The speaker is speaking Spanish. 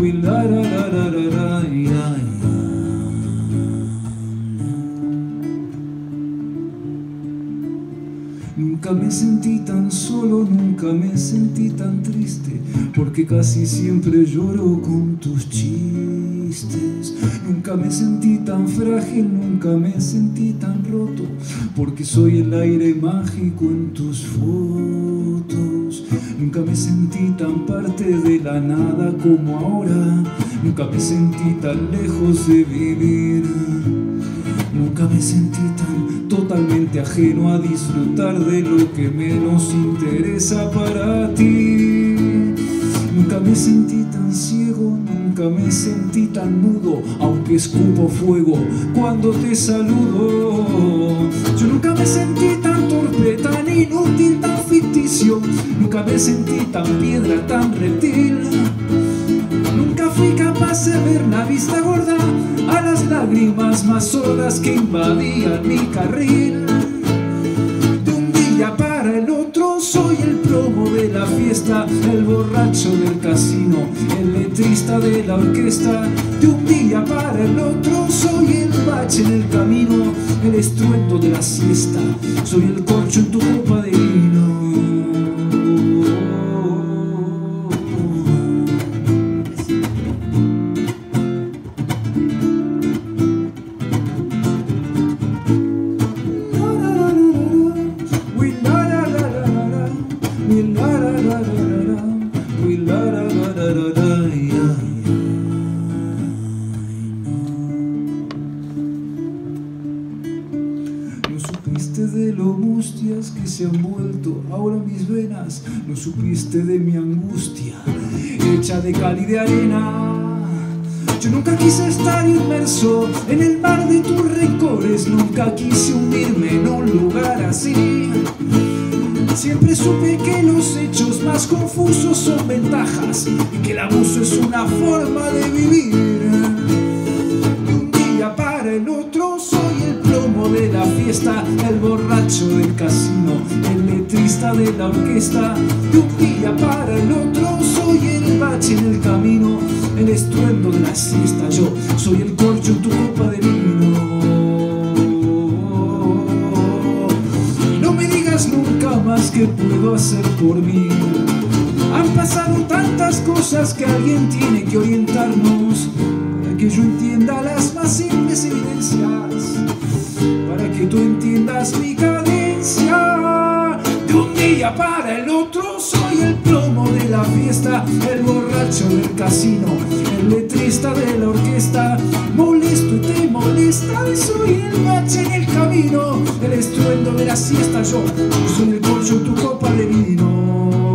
We la da da da da. Nunca me sentí tan solo, nunca me sentí tan triste, porque casi siempre lloro con tus chistes. Nunca me sentí tan frágil, nunca me sentí tan roto, porque soy el aire mágico en tus fotos. Nunca me sentí tan parte de la nada como ahora, nunca me sentí tan lejos de vivir. Nunca me sentí tan totalmente ajeno a disfrutar de lo que menos interesa para ti. Nunca me sentí tan ciego, nunca me sentí tan mudo, aunque escupo fuego cuando te saludo. Yo nunca me sentí tan torpe, tan inútil, tan ficticio, nunca me sentí tan piedra, tan reptil. Nunca fui capaz de ver la vista gorda lágrimas más sordas que invadían mi carril. De un día para el otro soy el plomo de la fiesta, el borracho del casino, el letrista de la orquesta. De un día para el otro soy el bache en el camino, el estruendo de la siesta, soy el corcho en tu copa de vino. De lo mustias que se han vuelto ahora mis venas. No supiste de mi angustia, hecha de cal y de arena. Yo nunca quise estar inmerso en el mar de tus rencores. Nunca quise hundirme en un lugar así. Siempre supe que los hechos más confusos son ventajas y que el abuso es una forma de vivir. El borracho del casino, el letrista de la orquesta. De un día para el otro soy el bache en el camino, el estruendo de la siesta. Yo soy el corcho en tu copa de vino. No me digas nunca más que puedo hacer por mí. Han pasado tantas cosas que alguien tiene que orientarnos para que yo entienda las más simples evidencias, para que tú entiendas mi cadencia. De un día para el otro soy el plomo de la fiesta, el borracho del casino, el letrista de la orquesta. Molesto y te molesta, soy el bache en el camino, el estruendo de la siesta. Yo soy el corcho tu copa de vino.